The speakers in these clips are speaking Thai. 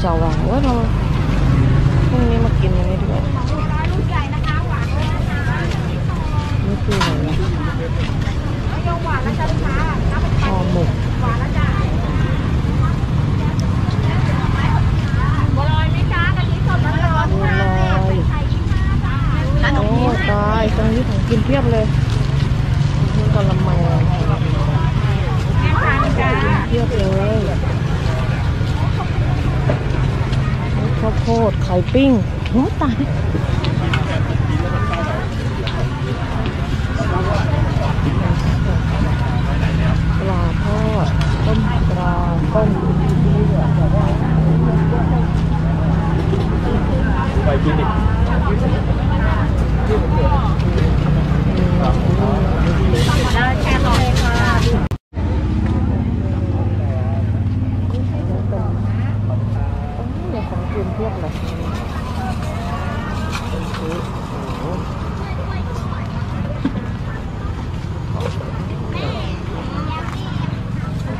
小王，为 gội. ข้าวโพดไข่ปิ้งโอ้ตายปลาทอดต้มปลาต้มไปกินอีก ได้แค่ร้อยค่ะ เดี๋ยวของกินเพียบเลยโอ้โห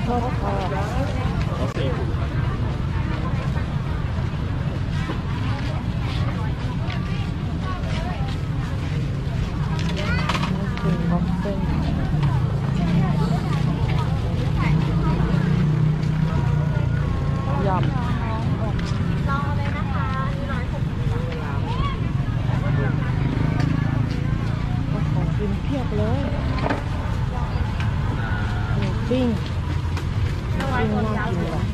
ชอบค่ะ เอาสี่ถุง กินบ็อกเส้นยำ รอเลยนะคะร้อยหกสิบบาท ของ กินเพียบเลยหมูปิ้งหมูปิ้งน่ากินเลย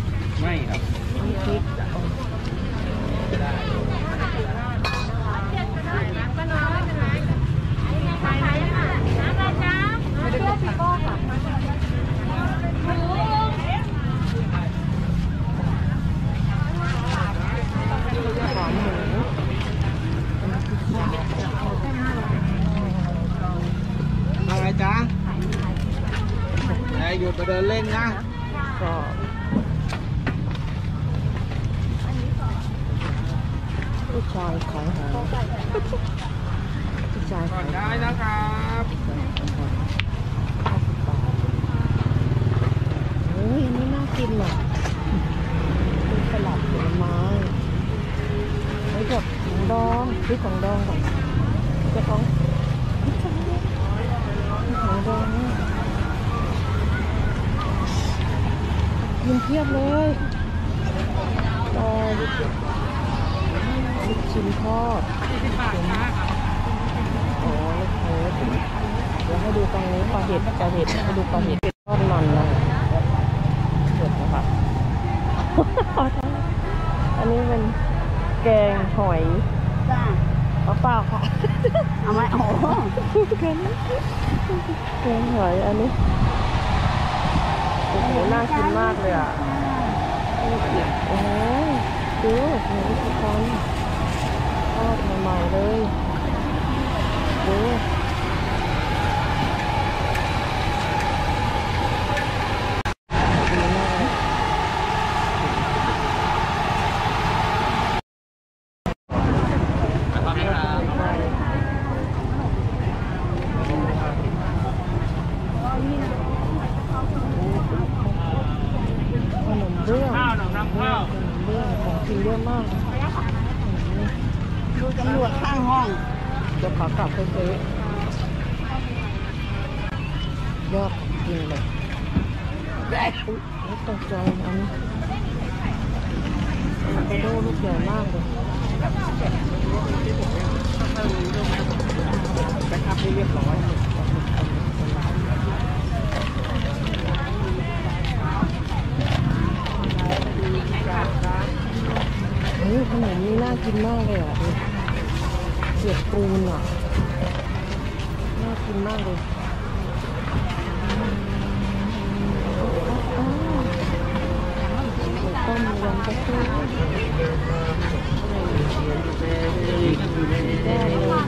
ไม่ครับ น้ำพริกอ๋อ ก็น้อยไม่เป็นไรขายได้ค่ะน้ำอะไรจ๊ะเสื้อปีโป้ค่ะหมู หอมหมู อะไรจ๊ะยาย หยุดมาเดินเล่นนะก็ผู้ชายขายหอมผู้ชายก่อขานยได้นะครับห้าสิบบาทโอ้ยอันนี้น่ากินอะเป็นสลัดผลไม้ไว้กับของดองซื้อของดองก่อนเจ้าของของดองเนี่ยกินเพียบเลยรอลูกลูกชิ้นทอด40บาทจ้าอ๋อลูกเห็ดเดี๋ยวให้ดูตรงนี้ปลาเห็ดปลาเห็ดให้ดูปลาเห็ดทอดมันนะเห็ดนะครับอันนี้เป็นแกงหอยจ้าเปล่าป่าค่ะเอาไหมโอ้โหแกงแกงหอยอันนี้โอ้โหน่ากินมากเลยอะ โอ้โหดูนี่ทุกคนทอดใหม่ๆเลยดูดีมากเลย ขนมเบื้อง ข้าวหนองน้ำข้าว ขนมเบื้องของกินเยอะมาก ดูตำรวจข้างห้อง เดี๋ยวขากลับไปซื้อยอะของกินเลยตกใจอันนี้อะโวคาโดลูกใหญ่มากเลยแบ็คอัพให้เรียบร้อยขนมนี้น่ากินมากเลยอะ ปูนอะ น่ากินมากเลยต้มยำกระเทียมได้เลย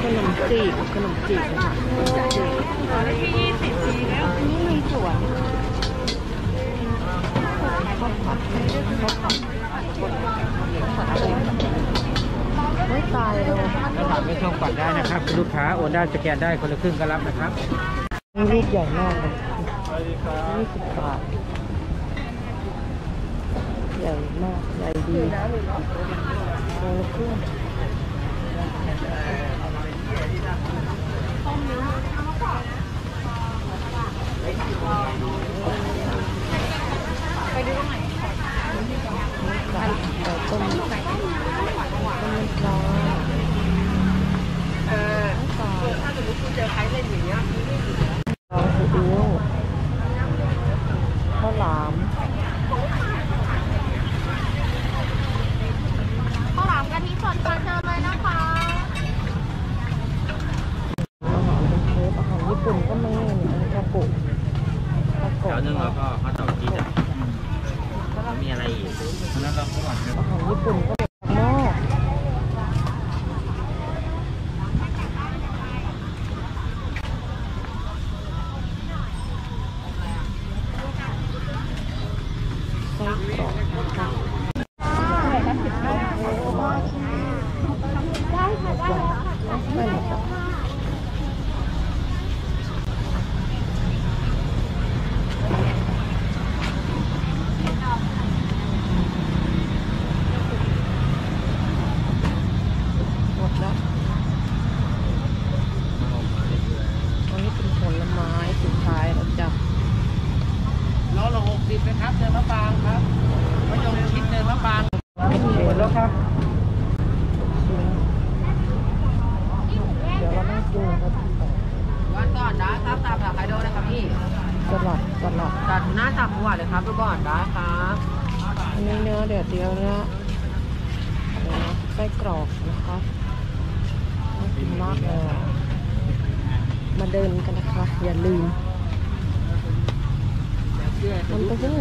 ขนมจีบขนมจีบนะคะนี่มีสวน ไม่ตายเลยแล้วฝากไม่ช่องปัดได้นะครับเป็นลูกค้าโอนได้สแกนได้คนละครึ่งก็รับนะครับลูกใหญ่มากเลยยี่สิบบาทใหญ่มากใหญ่ดีโลละครึ่งไก่ต้มต้มน้ำปลาเออถ้าสมมติคุณเจอใครเล่นอย่างเงี้ยลองซีอิ๊ว ข้าวหลามข้าวหลามกะทิสดเชิญเชิญเลยนะคะอาหารเป็นเชฟอาหารญี่ปุ่นก็มีนี่คาโกะคาแถโกะวหนึงแล้วก็ข้าวเต่าจีนอะแล้วมีอะไรอีกอันนั้นเราข้างหลังเนี่ยอาหารญี่ปุ่นก็มีหม้อไส้กรอกนะคะ ได้ค่ะได้แล้วค่ะ ไม่หมดอะหมดแล้วอันนี้เป็นผลไม้สุดท้ายแล้วจ้ะ ล้อละหกสิบนะครับเนินมะปรางครับมะยงชิดเนินมะปราง หมดแล้วครับเดี๋ยวเรานั่งกินครับ วันก่อนได้ครับตามผักไคโดนะครับพี่ สลัดสลัดจัดหน้าจับหัวเลยครับดูก่อนได้ครับอันนี้เนื้อเดือดเดียวเนื้ออะไรนะไส้กรอกนะคะน่ากินมากเลยอะมาเดินกันนะคะ อย่าลืมน้ำเต้าหู้